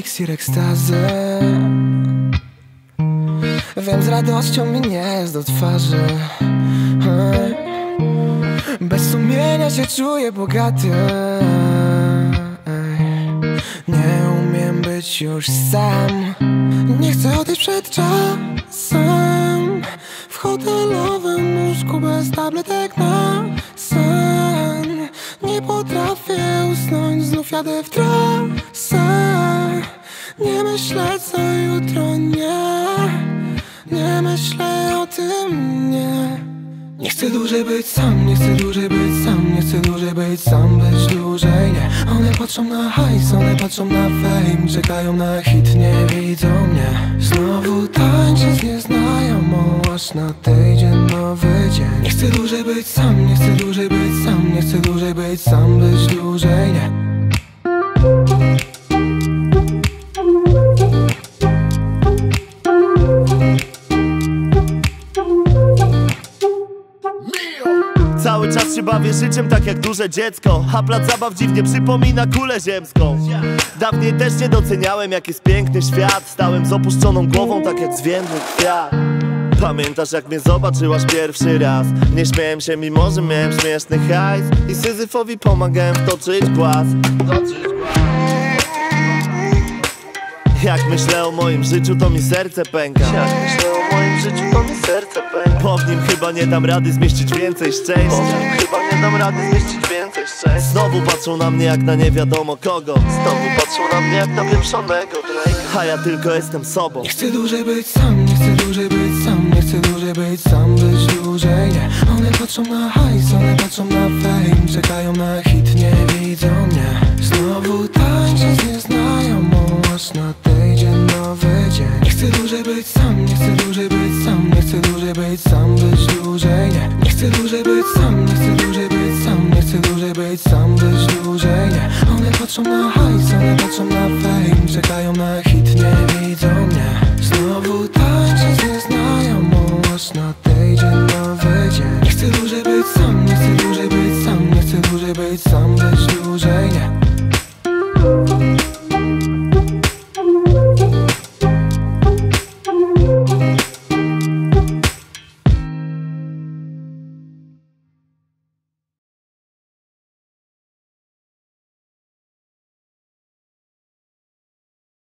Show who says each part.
Speaker 1: eliksir ekstazy. Wiem, z radością mi nie jest do twarzy. Bez sumienia się czuję bogaty. Nie umiem być już sam. Nie chcę odejść przed czasem. W hotelowym łóżku bez tabletek na sen. Nie potrafię usnąć, znów jadę w trasę Nie myślę co jutro, nie. Nie myślę o tym, nie. Nie chcę dłużej być sam, nie chcę dłużej być sam Nie chcę dłużej być sam, być dłużej nie. One patrzą na hajs, one patrzą na fame Czekają na hit, nie widzą mnie. Znowu tańczę z nieznajomą Aż nadejdzie nowy dzień. Nie chcę dłużej być sam, nie chcę dłużej być sam Nie chcę dłużej być sam, być dłużej nie
Speaker 2: czas się bawię życiem tak jak duże dziecko A plac zabaw dziwnie przypomina kulę ziemską. Dawniej też nie doceniałem jak jest piękny świat. Stałem z opuszczoną głową tak jak zwiędły kwiat. Pamiętasz jak mnie zobaczyłaś pierwszy raz? Nie śmiałem się mimo, że miałem śmieszny hajs. I Syzyfowi pomagałem wtoczyć głaz Jak myślę o moim życiu to mi serce pęka. Jak myślę o moim życiu to mi serce pęka. Po w nim chyba nie dam rady zmieścić więcej szczęścia. Po w nim chyba nie dam rady zmieścić więcej szczęścia. Znowu patrzą na mnie jak na nie wiadomo kogo. Znowu patrzą na mnie jak na pieprzonego Drake'a. A ja tylko jestem sobą.
Speaker 1: Nie chcę dłużej być sam, nie chcę dłużej być sam Nie chcę dłużej być sam, być dłużej nie. One patrzą na hajs, one patrzą na fame Czekają na hit, nie widzą mnie. Znowu tańczę z nieznajomą Aż Nie chcę dłużej być sam, nie chcę dłużej być sam Nie chcę dłużej być sam, być dłużej nie. Nie chcę dłużej być sam, nie chcę dłużej być sam Nie chcę dłużej być sam, być dłużej nie. One patrzą na hajs, one patrzą na fame Czekają na hit, nie widzą mnie. Znowu tańczę ze znajomą, aż nadejdzie nowy dzień. Nie chcę dłużej być sam,